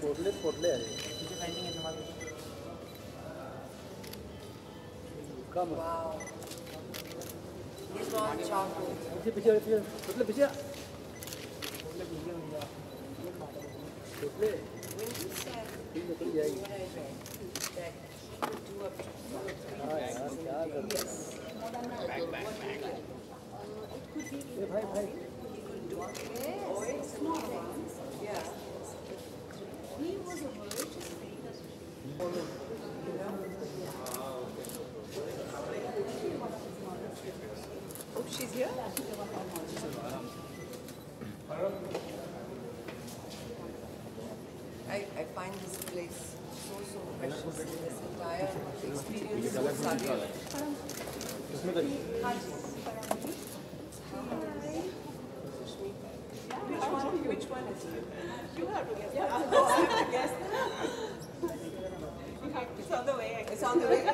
फोडले फोडले अरे कम पीछे पीछे पीछे फोडले पीछे। फोडले निकल जाएगी हाँ यार, क्या करते हैं? भाई भाई। Which one, is? You have to guess. Yeah. I have to guess. It's on the way. It's on the way.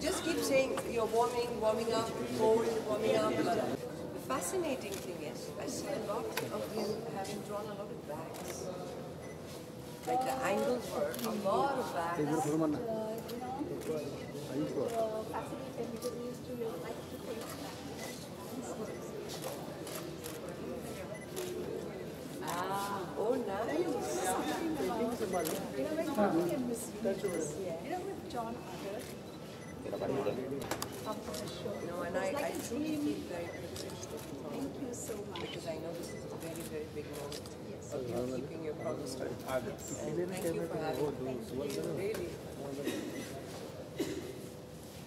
Just keep saying you're warming, warming up, cold, warming up. The fascinating thing is, I see a lot of you having drawn a lot of bags. Like the angles were a lot of bags. Oh. You know, when John for show. No, and I, like I very. Thank you so much. Because I know this is a very, very big moment. Yes. You're keeping your promise to yes. And thank you for having me. Thank you. Really.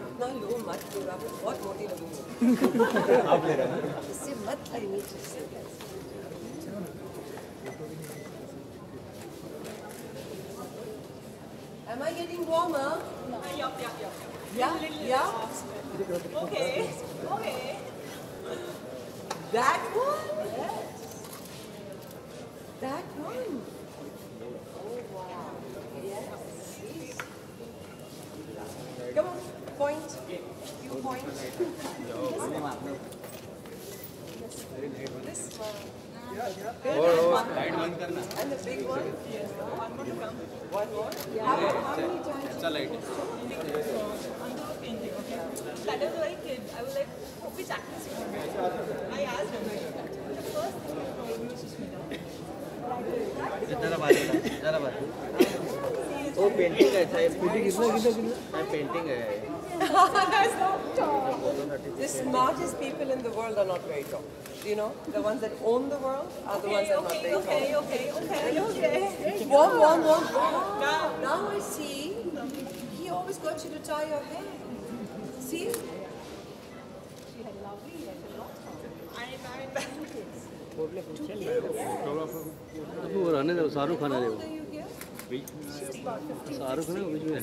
इतना लो मत पूरा बहुत मोटी लगूंगी इससे मत ले नीचे से Am I getting warmer? Yup, yup, yup. Yeah, yeah. Okay, okay. That point, viewpoint. this one. Yeah, yeah. Oh, one. And the big one. Yes. One more to come. One more. Yeah. How, how many times? It's a light. That was very kid. I was like, hope we practice. I asked him. The first thing I told me was just जरा बात जरा बात वो painting है painting है The smartest people in the world are not very tall. You know, the ones that own the world are the ones that are not Okay, very okay, okay, okay, okay. tall. Warm, warm, warm, warm. Now, now I see. He always got you to tie your hair. See? She had lovely, like a lot of I, I, वो रहने दो शाहरुख खान है How वो old are you here? Shahrukh Khan है वो बीच में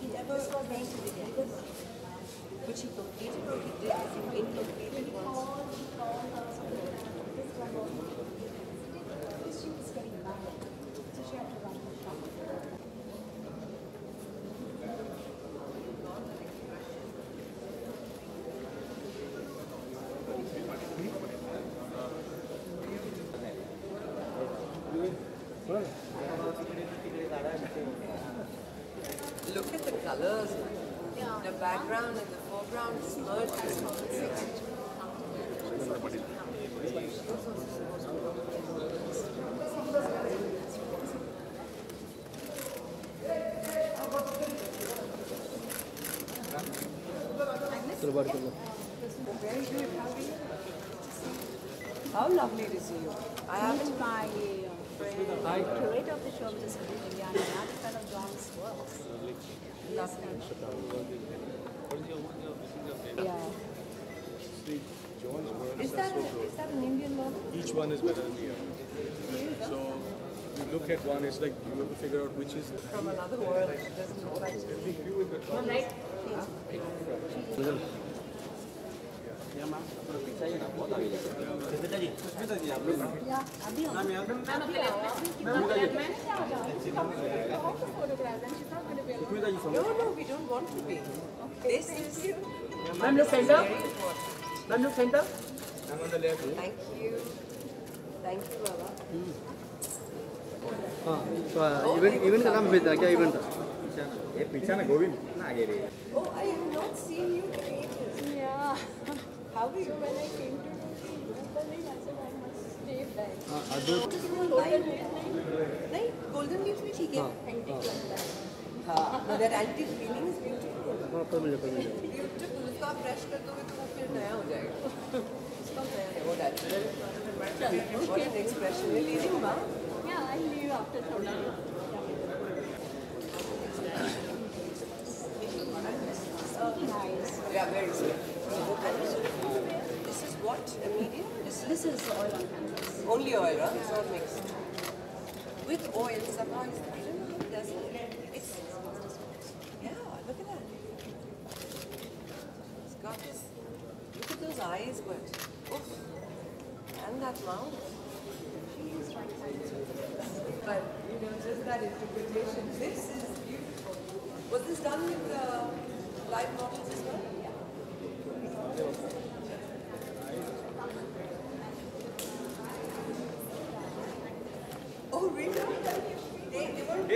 he never it yet. Which he completed he did ones? She background and the foreground is as How lovely to see you. I haven't my um, I curator of the show, which and I'm a fan of John's works. Lovely. Yeah. Is that, is that an Indian model? Each one is better than the other. So you look at one, it's like you have to figure out which is From another world. It doesn't look like No, no, we don't want to be. This is. Ma'am, look center. Ma'am, look center. Thank you. Thank you, Baba. हाँ तो event event का नाम भेज देना क्या event था ये पीछे में गोविंद ना आगे रे Oh, I have not seen However, when I came to Golden Reef, I said I must stay back. Golden Reef नहीं Golden Reef में ठीक है antique लगता है हाँ that antique feeling is beautiful हाँ पर मुझे पर मुझे beautiful उसका brush कर दोगे तो वो फिर नया हो जाएगा उसका नया है वो natural चलो okay next question we leaving माँ yeah I leave after थोड़ा Yeah, very sweet. Is? A medium? This This is oil on canvas. Only oil, right? It's not mixed. With oil, somehow it's, I don't know how it does it. It's, yeah, look at that. It's got this, look at those eyes, but, oof. And that mouth. But, you know, just that interpretation. This is beautiful. Was this done with the live models as well? Oh, really? They,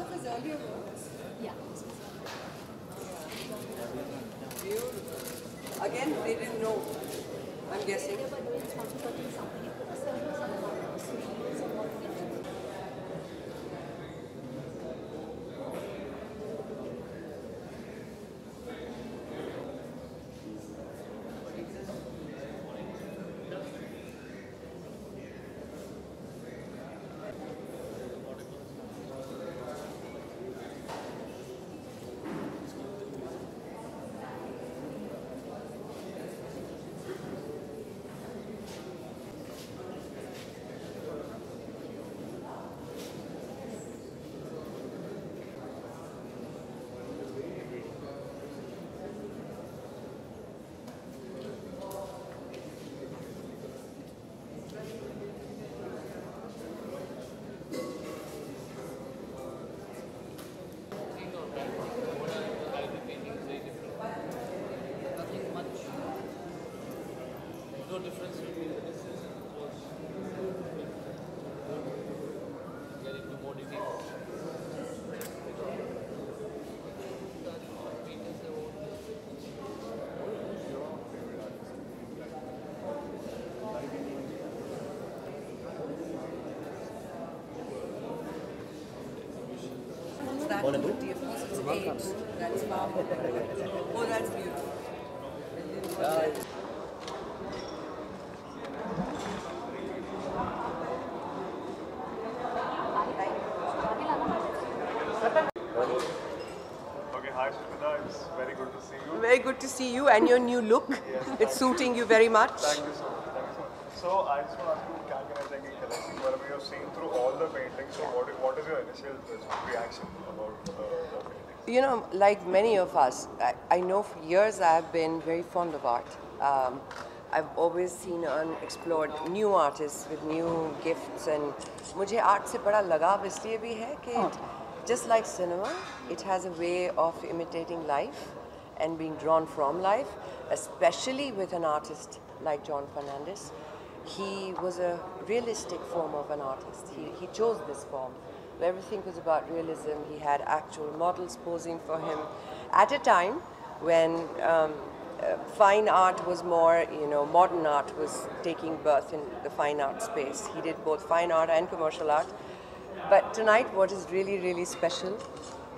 Of his earlier works. yeah. Again, they didn't know. I'm guessing. that One and two? the apostles ate. That's far Oh, that's beautiful. Uh, very good to see you. Very good to see you and your new look. Yes, it's suiting you. you very much. Thank you so much. Thank you so much. So I just want to ask you, Kalkana Jengi Collection, whatever you have seen through all the paintings, so what, what is your initial reaction? You know, like many of us, I, I know for years I have been very fond of art. Um, I've always seen and explored new artists with new gifts and मुझे art से बड़ा लगाव इसलिए भी है कि just like cinema, it has a way of imitating life and being drawn from life, especially with an artist like John Fernandes. He was a realistic form of an artist. He, he chose this form. Everything was about realism. He had actual models posing for him at a time when um, uh, fine art was more, you know, modern art was taking birth in the fine art space. He did both fine art and commercial art. But tonight, what is really, really special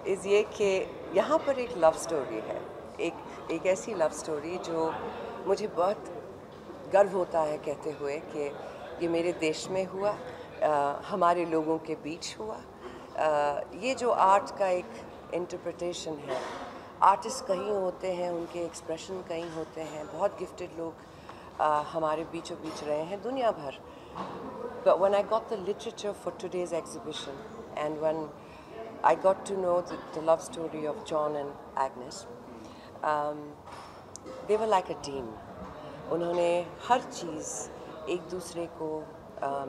is ये कि यहाँ पर एक love story है एक एक ऐसी love story जो मुझे बहुत गर्व होता है कहते हुए कि ये मेरे देश में हुआ अ, हमारे लोगों के बीच हुआ अ, ये जो आर्ट का एक इंटरप्रटेशन है आर्टिस्ट कहीं होते हैं उनके एक्सप्रेशन कहीं होते हैं बहुत गिफ्टेड लोग आ, हमारे बीचों बीच रहे हैं दुनिया भर। But when I got the literature for today's exhibition and when I got to know the love story of John and Agnes they were like a team उन्होंने हर चीज़ एक दूसरे को, um,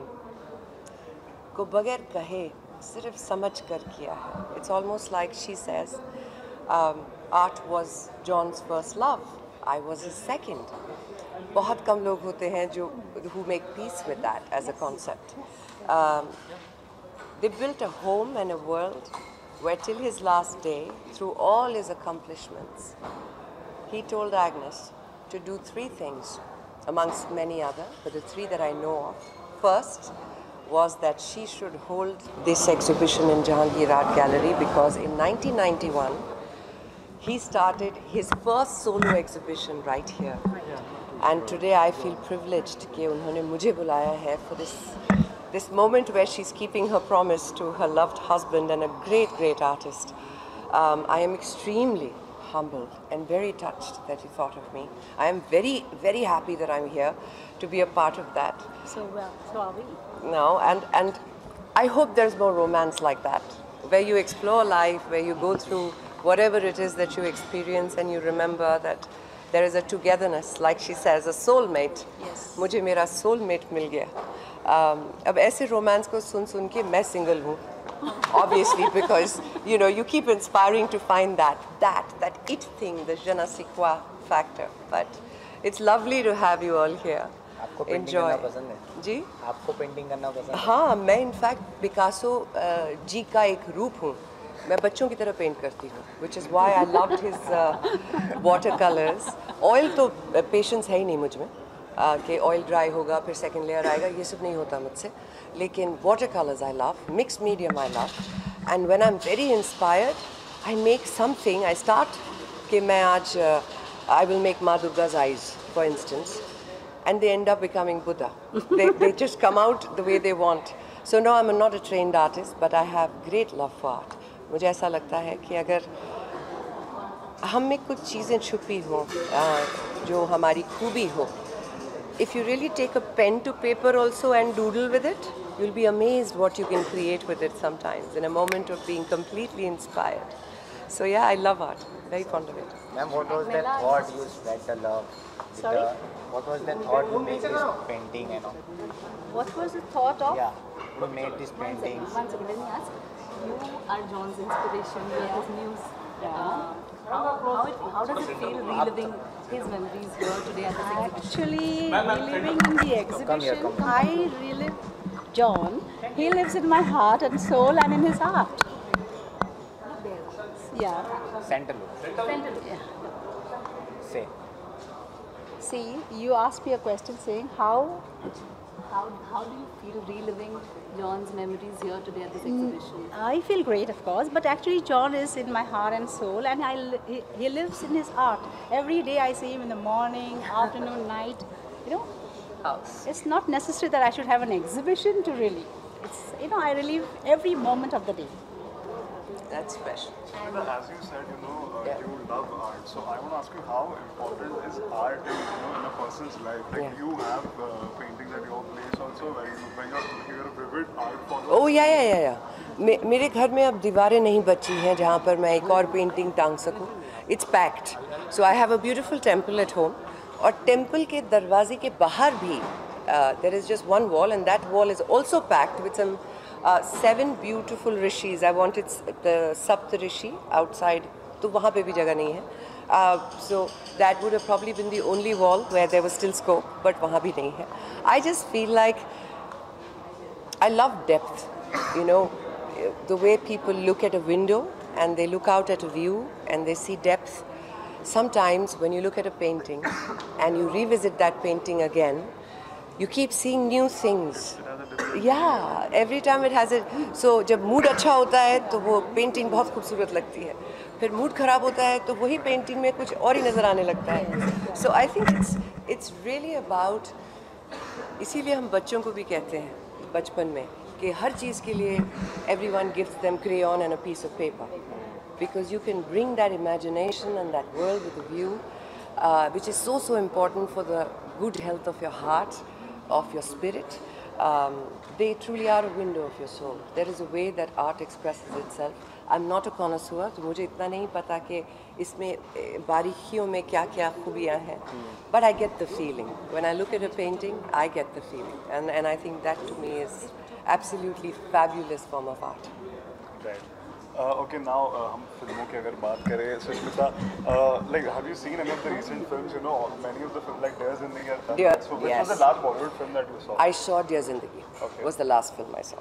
को बगैर कहे सिर्फ समझ कर किया है it's almost like she says art was Johns first love I was his second बहुत कम लोग होते हैं जो who make peace with that as a concept. Um, they built a home and a world where, till his last day, through all his accomplishments, he told Agnes to do three things, amongst many other, but the three that I know of. First was that she should hold this exhibition in Jahangir Art Gallery because in 1991 he started his first solo exhibition right here. And today I feel privileged कि उन्होंने मुझे बुलाया है for this this moment where she's keeping her promise to her loved husband and a great, great artist. Um, I am extremely humbled and very touched that you thought of me. I am very, very happy that I'm here to be a part of that. So well, so are we. No, and and I hope there's more romance like that, where you explore life, where you go through whatever it is that you experience, and you remember that there is a togetherness, like she says, a soulmate. Yes. मुझे मेरा soulmate मिल गया. Um, अब ऐसे romance को सुन सुन के मैं single हूँ. Obviously, because you know you keep inspiring to find that that that it thing, the je ne sais quoi factor. But it's lovely to have you all here. आपको है? जी? आपको painting करना पसंद हाँ? मैं इनफैक्ट पिकासो जी का एक रूप हूँ। मैं बच्चों की तरह पेंट करती हूँ which is why I love his water colours oil तो पेशेंस है ही नहीं मुझमें uh, कि ऑयल ड्राई होगा फिर सेकेंड लेयर आएगा ये सब नहीं होता मुझसे। लेकिन water colours I love mix medium I love and when I am very inspired I make something I start कि मैं आज आई विल मेक माँ Durga's eyes for instance and they end up becoming Buddha. they, they just come out the way they want. So no, I'm not a trained artist, but I have great love for art. मुझे ऐसा लगता है कि अगर हम में कुछ चीज़ें छुपी हों अ, जो हमारी खूबी हो if you really take a pen to paper also and doodle with it, you'll be amazed what you can create with it sometimes in a moment of being completely inspired. So yeah, I love art. Very fond of it. Ma'am what was that thought you spread the love Sorry? What was the thought to make this painting and all? What was the thought of? Yeah, who made this painting. One second, let me ask. You are John's inspiration with his muse. Uh, how, how, it, how does it feel reliving his memories here today at the exhibition? Actually, reliving in the exhibition, come here, come here. I relive John. He lives in my heart and soul and in his art. Yeah. Centerloop. Centerloop. Yeah. Same. See, you asked me a question saying how How, how do you feel reliving John's memories here today at this mm, exhibition? I feel great, of course, but actually John is in my heart and soul, and I he, he lives in his art. Every day I see him in the morning, afternoon, night. You know, House. it's not necessary that I should have an exhibition to really. It's you know I relive every moment of the day. That's special. But as you said, you know, Yeah. you love art. So I want to ask you, how important is art in, you know, in a person's life? Like Yeah. you have uh, paintings at your place also, where you, when you're, you're a vivid art follower. ओ या या या या मे, मेरे घर में अब दीवारें नहीं बची हैं जहाँ पर मैं एक और पेंटिंग टांग सकूँ it's packed so I have a beautiful temple at home और टेम्पल के दरवाजे के बाहर भी there is just one wall and that wall is also packed with some uh, seven beautiful rishis. I wanted s- the Sapta Rishi outside. तो वहाँ पे भी जगह नहीं है। So that would probably been the only wall where there was still scope but वहाँ भी नहीं है। I just feel like I love depth you know the way people look at a window and they look out at a view and they see depth sometimes when you look at a painting and you revisit that painting again you keep see new things या every time it has so जब mood अच्छा होता है तो वो painting बहुत खूबसूरत लगती है। फिर मूड ख़राब होता है तो वही पेंटिंग में कुछ और ही नज़र आने लगता है। So I think it's it's really about इसीलिए हम बच्चों को भी कहते हैं, बचपन में, कि हर चीज़ के लिए every one gift them crayon and a piece of paper because you can bring that imagination and that world with view which is so so important for the good health of your heart of your spirit they truly are a window of your soul there is a way that art express is itself I'm not a connoisseur, तो मुझे इतना नहीं पता कि इसमें eh, बारीकियों में क्या क्या खूबियाँ हैं. But I get the feeling. When I look at a painting, I get the feeling. And, and I think that to me is absolutely fabulous form of art. Right. Uh, okay, now uh, हम फिल्मों की अगर बात करें Sushmita uh, like have you seen any of the recent films you know many of the films like Dear Zindagi are done. Dear- so which yes. was the last Bollywood film that you saw I saw Dear Zindagi. Was the last film I saw.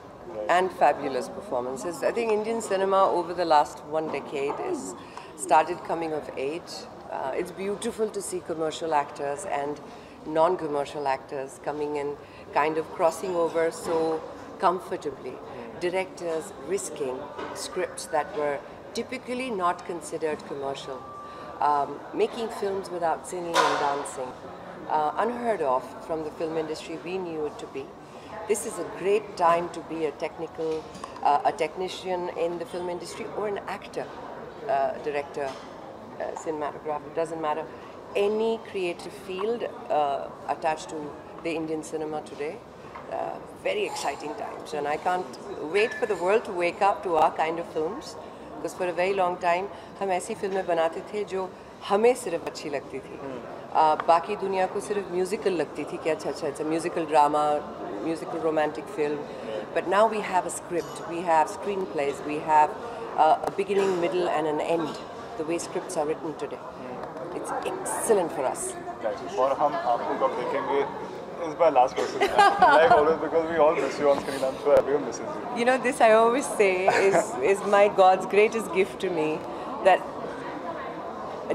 And fabulous performances. I think Indian cinema over the last one decade is started coming of age. Uh, it's beautiful to see commercial actors and non-commercial actors coming in, kind of crossing over so comfortably. Directors risking scripts that were typically not considered commercial um, making films without singing and dancing, uh, unheard of from the film industry. We knew it to be. This is a great time to be a technical, uh, a technician in the film industry or an actor, uh, director, uh, cinematographer. Doesn't matter. Any creative field uh, attached to the Indian cinema today. Uh, very exciting times, and I can't wait for the world to wake up to our kind of films. Because for a very long time हम ऐसी फिल्में बनाते थे जो हमें सिर्फ अच्छी लगती थी आ, बाकी दुनिया को सिर्फ म्यूज़िकल लगती थी कि अच्छा अच्छा अच्छा musical drama musical romantic film but now we have a script we have screen pledge we have a beginning, middle and an end the way scripts are written today. It's excellent for us. Right. और हम आपको कब देखेंगे is my last question. Like always because we all miss you on screen. I'm sure everyone misses you. You know, this I always say is, is my God's greatest gift to me that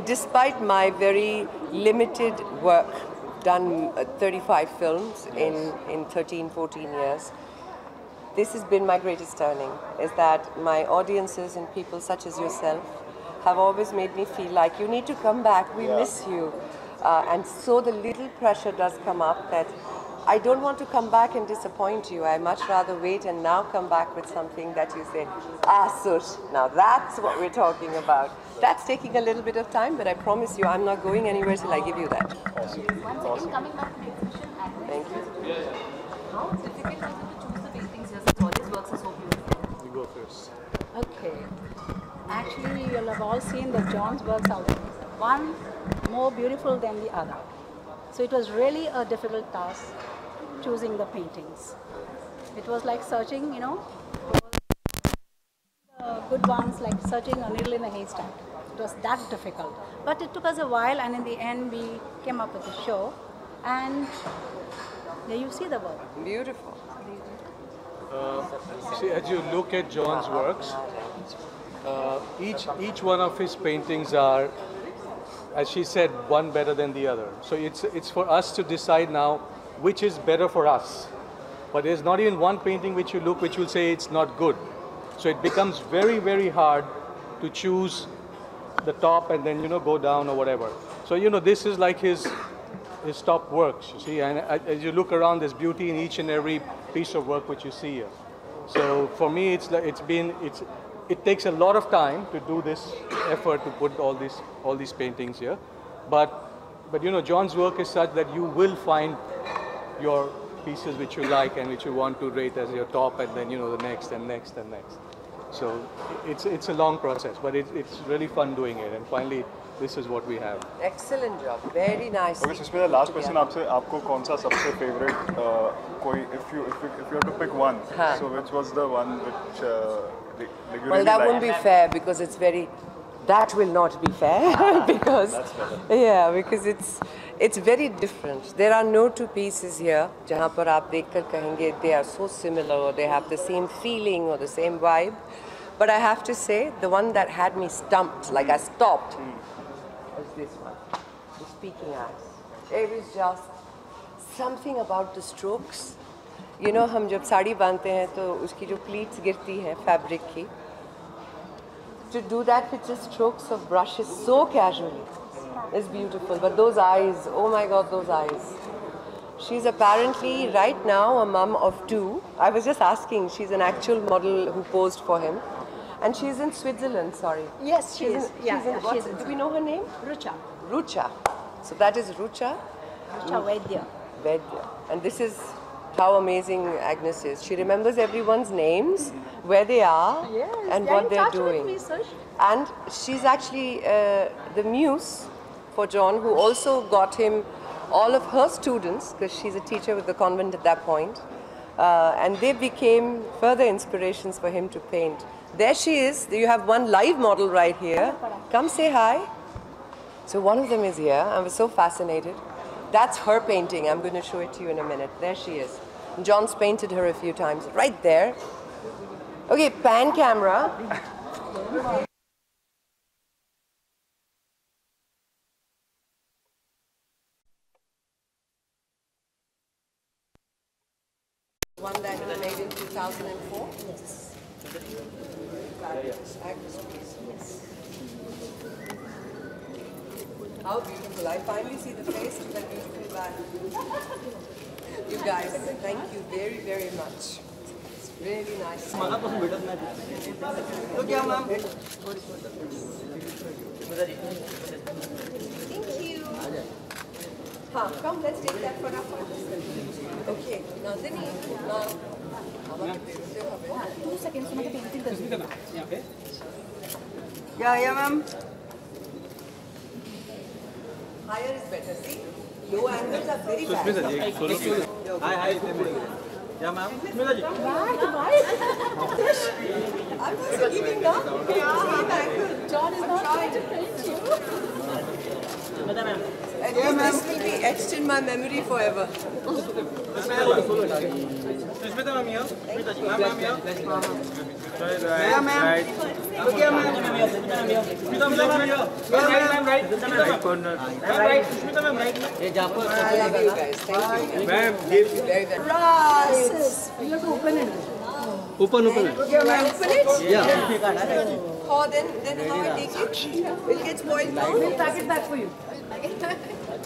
despite my very limited work, done uh, 35 films in, in 13, 14 years, this has been my greatest turning is that my audiences and people such as yourself have always made me feel like you need to come back, we Yeah. miss you. Uh, and so the little pressure does come up that I don't want to come back and disappoint you. I much rather wait and now come back with something that you say, ah, Sush, now that's what we're talking about. That's taking a little bit of time, but I promise you I'm not going anywhere till I give you that. One second, coming back to the exhibition, Agnes. Thank you. How difficult was it to choose the paintings here since all these works are so beautiful? You go first. Okay. Actually, you'll have all seen that John's works are one more beautiful than the other. So it was really a difficult task choosing the paintings. It was like searching, you know, the good ones, like searching a needle in a haystack. It was that difficult. But it took us a while, and in the end, we came up with a show. And there you see the work. Beautiful. Uh, see, as you look at John's works, uh, each each one of his paintings are, as she said, one better than the other. So it's it's for us to decide now which is better for us. But there's not even one painting which you look which will say it's not good. So it becomes very very hard to choose the top and then you know go down or whatever. So you know this is like his his top works. You see, and as you look around, there's beauty in each and every piece of work which you see here. So for me, it's it's been it's it takes a lot of time to do this effort to put all these all these paintings here, but but you know John's work is such that you will find your pieces which you like and which you want to rate as your top, and then you know the next and next and next. So it's it's a long process, but it's it's really fun doing it. And finally, this is what we have. Excellent job. Very nice. Okay, Sushmita, last question आपसे आपको कौन सा सबसे favorite uh, कोई if you if you if you have to pick one, हाँ. so which was the one which uh, like, like you Well, really that liked? won't be fair because it's very. That will not be fair because yeah, because it's it's very different. There are no two pieces here. जहाँ पर आप देखकर कहेंगे they are so similar or they have the same feeling or the same vibe. But I have to say, the one that had me stumped, like I stopped, was this one, the speaking eyes. It was just something about the strokes. You know, हम जब साड़ी बांधते हैं तो उसकी जो pleats गिरती हैं fabric की to do that with just strokes of brushes so casually is beautiful. But those eyes, oh my god, those eyes. She's apparently right now a mum of two. I was just asking, she's an actual model who posed for him. And she's in Switzerland, sorry. Yes, she She's is. in- Yeah, she's in- yeah, she what's- in Do we know her name? Rucha. Rucha. So that is Rucha. Rucha Vaidya. Vedya. And this is how amazing Agnes is. She remembers everyone's names, where they are, Yes, and what they're doing. me, And she's actually uh, the muse for John, who also got him all of her students, because she's a teacher with the convent at that point. Uh, and they became further inspirations for him to paint. There she is. You have one live model right here. Come say hi. So one of them is here. I was so fascinated. That's her painting. I'm going to show it to you in a minute. There she is. John's painted her a few times. Right there. Okay, pan camera. One that you made in 2004? Yes. Yes. How beautiful. I finally see the face of that beautiful man. you guys. Thank you very, very much. It's really nice. Thank you. Huh, come, let's take that for our Okay, Nandini, now. Two seconds, make a painting. Yeah, yeah, ma'am. Higher is better, see? Your angles are very bad. Hi, hi. Yeah, ma'am. Sushmita ji. Why? Why? I'm just giving up. Yeah. John is not trying to paint you. Madam, I think this will be etched in my memory forever. Sushmita, ma'am, here. Sushmita ji, ma'am, here. Yeah, ma'am. Open, open it. You open it? Yeah. Oh, then, then how I take it? Will get spoiled now? We'll pack it back for you.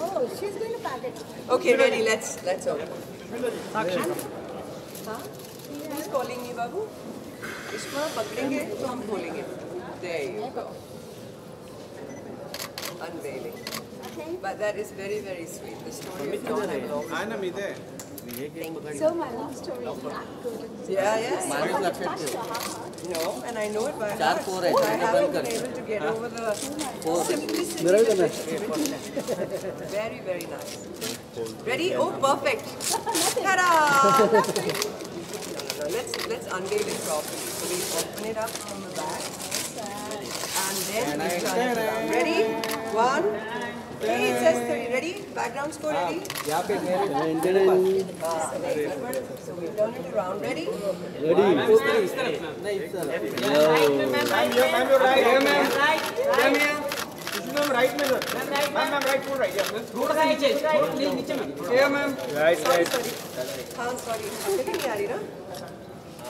oh, she's going to pack it. Okay, ready, let's, let's open. Huh? Who's calling me, Babu? इसको पकड़ेंगे तो हम खोलेंगे. There you go. Unveiling. But that is very very sweet. The story of John and Love. आहे ना मी ते So my love story is not good. Yeah, yes. माणूस लक्षात ठेव No, and I know it by चार heart. पोर आहेत, I त्यांना haven't बंद been able to get over the simplicity. Mirror करणार Very, very nice. Ready? Oh, perfect. Ta-da! unveil it properly. So we open it up from the back. And then we turn it around. Ready? One. Three, it says three. Ready? Background score ready? Yeah, So we turn it around. Ready? Ready. One, two, three. I'm your, I'm your right. Here, ma'am. Come here. This is ma'am right, ma'am. Ma'am, ma'am, right, full right. Yeah, ma'am. थोड़ा सा नीचे, please नीचे, ma'am. Yeah, ma'am. Right, right. हाँ, sorry. समझ नहीं आ रही ना?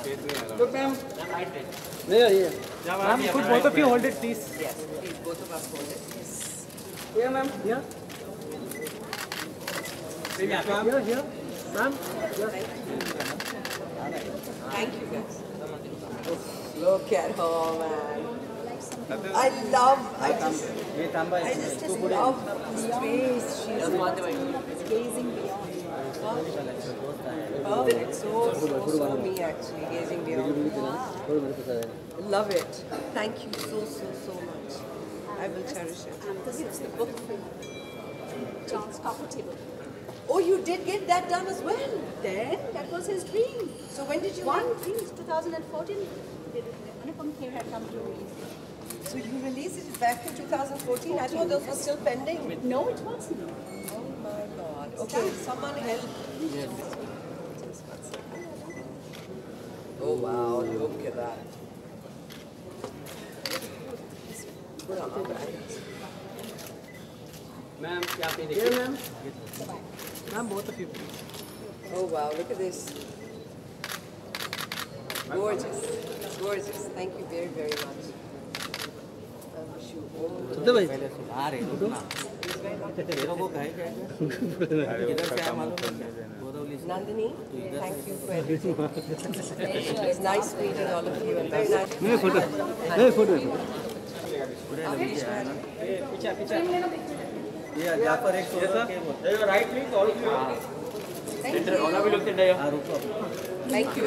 Look, ma'am. I'm light it. Yeah, yeah. here. Ma'am, could both of you hold it, please? Yes, please, both of us hold it. Yes. Here, ma'am. Here. Here, here. Ma'am. Thank you, guys. Look at her, man. I love, I just, I just, just love the space she's gazing beyond love it. So, so, so me actually, gazing beyond. Love it. Thank you so, so, so much. I will cherish it. This is the book John's coffee table. Oh, you did get that done as well. Then that was his dream. So when did you? One dream, 2014. Anupam Kher had come to release it. So you released it back in 2014. 14. I thought those were still pending. No, it wasn't. Oh my God. Okay, someone help. Yes. Oh wow, look at that. Ma'am, Here, ma'am. Ma'am, both of you, please. Oh wow, look at this. Gorgeous. Gorgeous. Thank you very, very much. I wish you all the best. आ रहे हो ना तेरे को कहे क्या किधर से आया मालूम गोदावली से Nandini, thank you for everything. It's nice meeting all of you and very nice. नहीं फोटो नहीं फोटो पीछे पीछे ये जाफर एक सोलह के right please all of you Thank you. हाँ रुको Thank you.